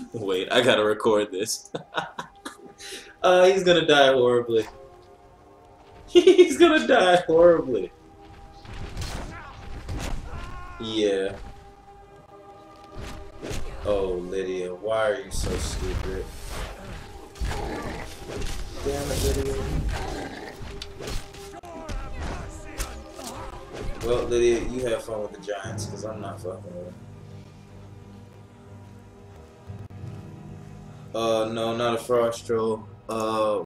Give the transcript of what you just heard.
Wait, I gotta record this. uh, he's gonna die horribly. he's gonna die horribly. Yeah. Oh, Lydia, why are you so stupid? Damn it, Lydia. Well, Lydia, you have fun with the Giants, because I'm not fucking with them. Uh, no, not a frost troll. Uh,